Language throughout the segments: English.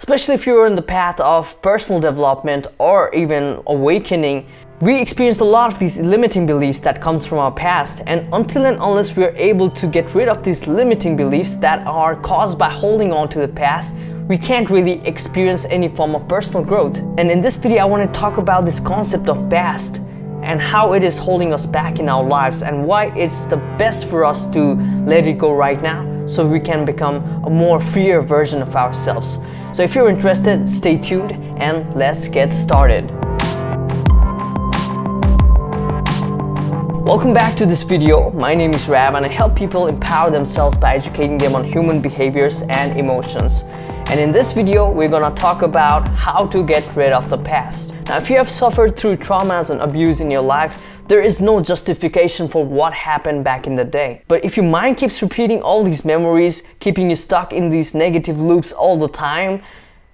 Especially if you're in the path of personal development or even awakening, we experience a lot of these limiting beliefs that comes from our past and until and unless we are able to get rid of these limiting beliefs that are caused by holding on to the past, we can't really experience any form of personal growth. And in this video I want to talk about this concept of past and how it is holding us back in our lives and why it's the best for us to let it go right now so we can become a more freer version of ourselves. So if you're interested, stay tuned and let's get started. Welcome back to this video. My name is Rav and I help people empower themselves by educating them on human behaviors and emotions. And in this video, we're gonna talk about how to get rid of the past. Now, if you have suffered through traumas and abuse in your life, there is no justification for what happened back in the day. But if your mind keeps repeating all these memories, keeping you stuck in these negative loops all the time,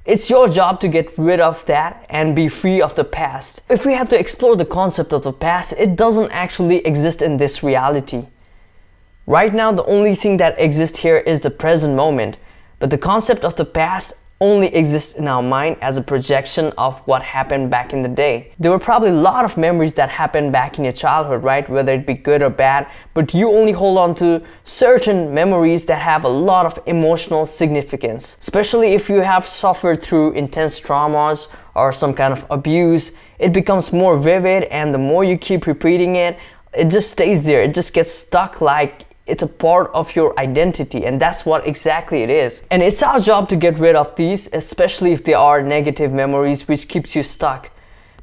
it's your job to get rid of that and be free of the past. If we have to explore the concept of the past, it doesn't actually exist in this reality. Right now, the only thing that exists here is the present moment, but the concept of the past only exists in our mind as a projection of what happened back in the day. There were probably a lot of memories that happened back in your childhood, right? Whether it be good or bad, but you only hold on to certain memories that have a lot of emotional significance. Especially if you have suffered through intense traumas or some kind of abuse, it becomes more vivid and the more you keep repeating it, it just stays there. It just gets stuck like it's a part of your identity and that's what exactly it is. And it's our job to get rid of these especially if they are negative memories which keeps you stuck.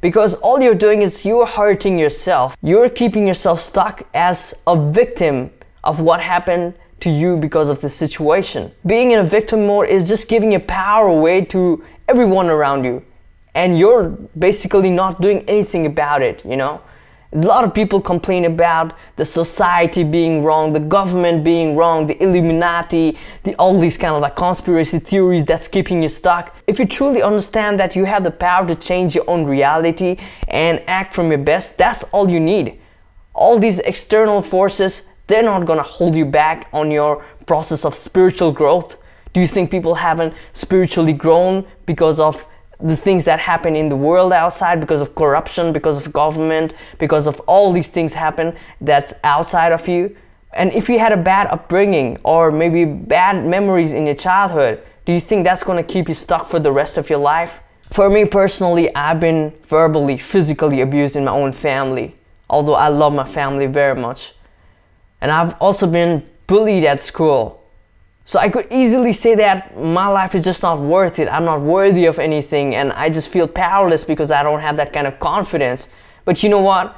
Because all you're doing is you're hurting yourself. You're keeping yourself stuck as a victim of what happened to you because of the situation. Being in a victim mode is just giving your power away to everyone around you. And you're basically not doing anything about it you know a lot of people complain about the society being wrong, the government being wrong, the Illuminati, the, all these kind of like conspiracy theories that's keeping you stuck. If you truly understand that you have the power to change your own reality and act from your best, that's all you need. All these external forces, they're not gonna hold you back on your process of spiritual growth. Do you think people haven't spiritually grown because of the things that happen in the world outside because of corruption, because of government, because of all these things happen that's outside of you. And if you had a bad upbringing or maybe bad memories in your childhood, do you think that's going to keep you stuck for the rest of your life? For me personally, I've been verbally, physically abused in my own family, although I love my family very much. And I've also been bullied at school so I could easily say that my life is just not worth it. I'm not worthy of anything and I just feel powerless because I don't have that kind of confidence. But you know what?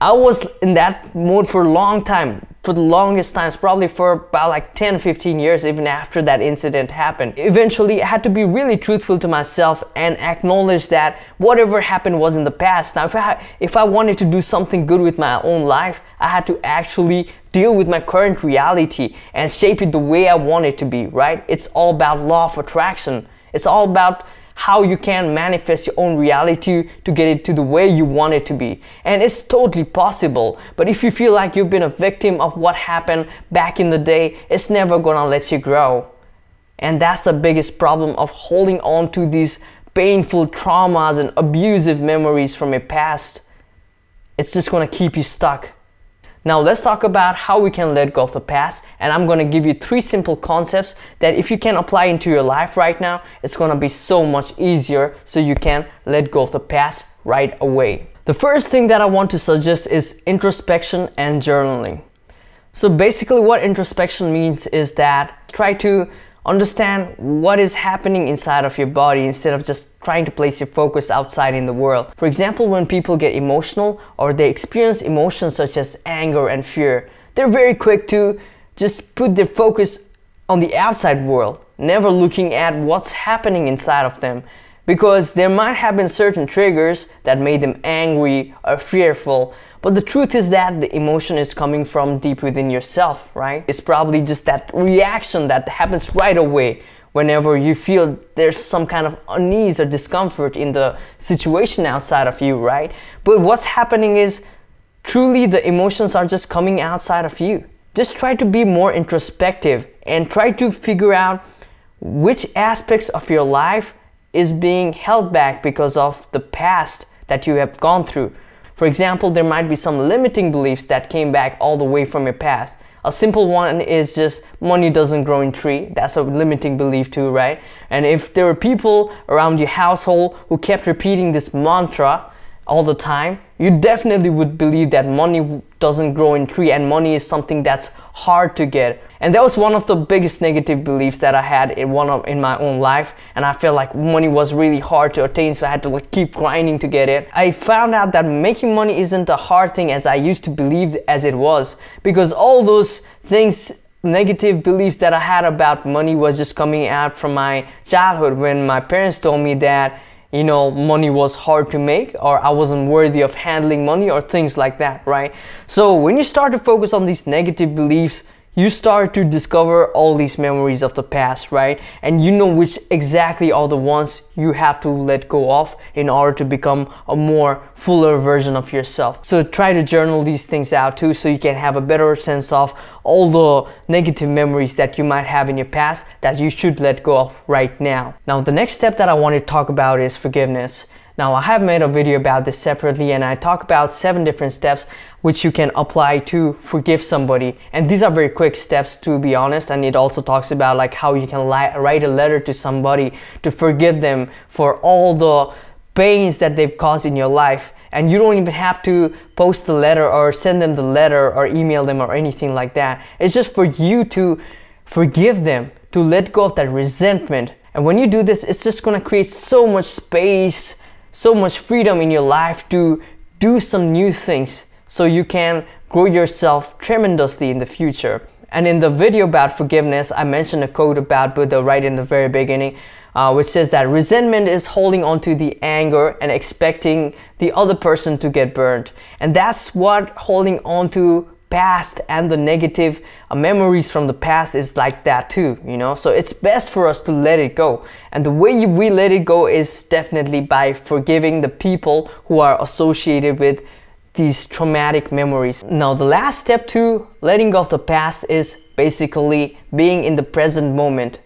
I was in that mode for a long time, for the longest times, probably for about like 10, 15 years, even after that incident happened. Eventually, I had to be really truthful to myself and acknowledge that whatever happened was in the past. Now, if I, if I wanted to do something good with my own life, I had to actually deal with my current reality and shape it the way I want it to be, right? It's all about law of attraction. It's all about how you can manifest your own reality to get it to the way you want it to be. And it's totally possible. But if you feel like you've been a victim of what happened back in the day, it's never gonna let you grow. And that's the biggest problem of holding on to these painful traumas and abusive memories from your past. It's just gonna keep you stuck. Now let's talk about how we can let go of the past and I'm gonna give you three simple concepts that if you can apply into your life right now, it's gonna be so much easier so you can let go of the past right away. The first thing that I want to suggest is introspection and journaling. So basically what introspection means is that try to Understand what is happening inside of your body instead of just trying to place your focus outside in the world. For example, when people get emotional or they experience emotions such as anger and fear, they're very quick to just put their focus on the outside world, never looking at what's happening inside of them. Because there might have been certain triggers that made them angry or fearful, but the truth is that the emotion is coming from deep within yourself, right? It's probably just that reaction that happens right away whenever you feel there's some kind of unease or discomfort in the situation outside of you, right? But what's happening is truly the emotions are just coming outside of you. Just try to be more introspective and try to figure out which aspects of your life is being held back because of the past that you have gone through. For example, there might be some limiting beliefs that came back all the way from your past. A simple one is just money doesn't grow in tree. That's a limiting belief too, right? And if there were people around your household who kept repeating this mantra all the time, you definitely would believe that money doesn't grow in tree and money is something that's hard to get. And that was one of the biggest negative beliefs that I had in one of in my own life. And I felt like money was really hard to attain, so I had to like keep grinding to get it. I found out that making money isn't a hard thing as I used to believe as it was, because all those things negative beliefs that I had about money was just coming out from my childhood when my parents told me that you know money was hard to make or I wasn't worthy of handling money or things like that right? So when you start to focus on these negative beliefs you start to discover all these memories of the past, right? And you know which exactly are the ones you have to let go of in order to become a more fuller version of yourself. So try to journal these things out too so you can have a better sense of all the negative memories that you might have in your past that you should let go of right now. Now the next step that I want to talk about is forgiveness. Now I have made a video about this separately and I talk about seven different steps which you can apply to forgive somebody. And these are very quick steps to be honest and it also talks about like how you can write a letter to somebody to forgive them for all the pains that they've caused in your life. And you don't even have to post the letter or send them the letter or email them or anything like that. It's just for you to forgive them to let go of that resentment. And when you do this it's just going to create so much space so much freedom in your life to do some new things so you can grow yourself tremendously in the future. And in the video about forgiveness, I mentioned a quote about Buddha right in the very beginning, uh, which says that resentment is holding on to the anger and expecting the other person to get burned. And that's what holding on to past and the negative uh, memories from the past is like that too you know? So it's best for us to let it go. And the way we let it go is definitely by forgiving the people who are associated with these traumatic memories. Now the last step to letting go of the past is basically being in the present moment.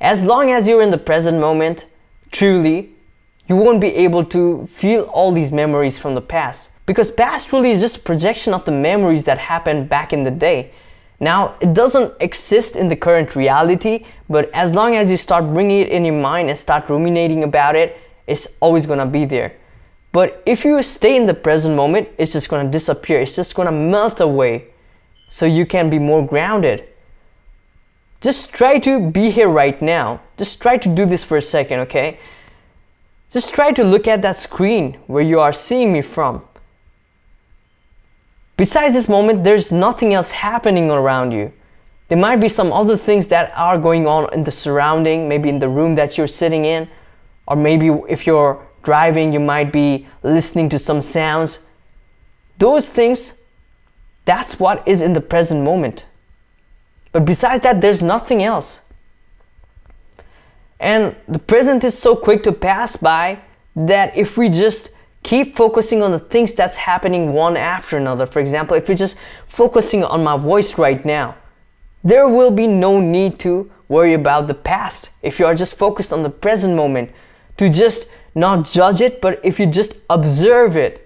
As long as you're in the present moment truly you won't be able to feel all these memories from the past because past really is just a projection of the memories that happened back in the day. Now, it doesn't exist in the current reality, but as long as you start bringing it in your mind and start ruminating about it, it's always gonna be there. But if you stay in the present moment, it's just gonna disappear. It's just gonna melt away so you can be more grounded. Just try to be here right now. Just try to do this for a second, okay? Just try to look at that screen where you are seeing me from. Besides this moment, there's nothing else happening around you. There might be some other things that are going on in the surrounding, maybe in the room that you're sitting in, or maybe if you're driving, you might be listening to some sounds. Those things, that's what is in the present moment. But besides that, there's nothing else. And the present is so quick to pass by that if we just keep focusing on the things that's happening one after another. For example, if you're just focusing on my voice right now, there will be no need to worry about the past. If you are just focused on the present moment, to just not judge it, but if you just observe it,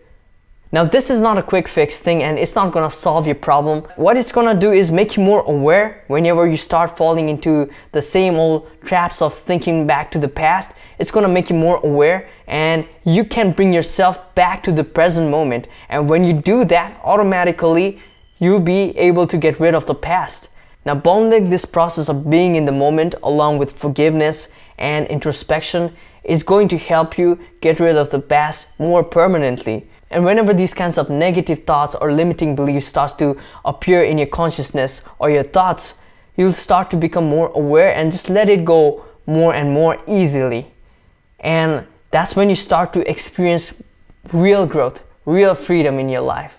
now this is not a quick fix thing and it's not gonna solve your problem. What it's gonna do is make you more aware whenever you start falling into the same old traps of thinking back to the past. It's gonna make you more aware and you can bring yourself back to the present moment. And when you do that, automatically you'll be able to get rid of the past. Now bonding this process of being in the moment along with forgiveness and introspection is going to help you get rid of the past more permanently. And whenever these kinds of negative thoughts or limiting beliefs starts to appear in your consciousness or your thoughts, you'll start to become more aware and just let it go more and more easily. And that's when you start to experience real growth, real freedom in your life.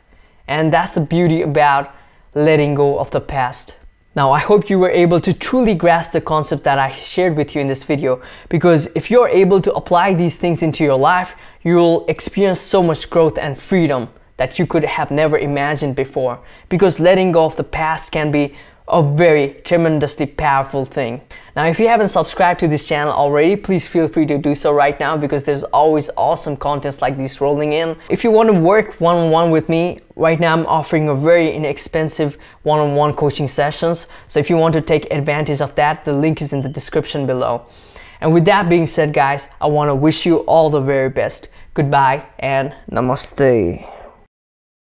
And that's the beauty about letting go of the past. Now, I hope you were able to truly grasp the concept that I shared with you in this video because if you're able to apply these things into your life, you'll experience so much growth and freedom that you could have never imagined before because letting go of the past can be a very tremendously powerful thing. Now, if you haven't subscribed to this channel already, please feel free to do so right now because there's always awesome contents like these rolling in. If you want to work one-on-one with me, right now I'm offering a very inexpensive one-on-one coaching sessions. So if you want to take advantage of that, the link is in the description below. And with that being said, guys, I want to wish you all the very best. Goodbye and namaste.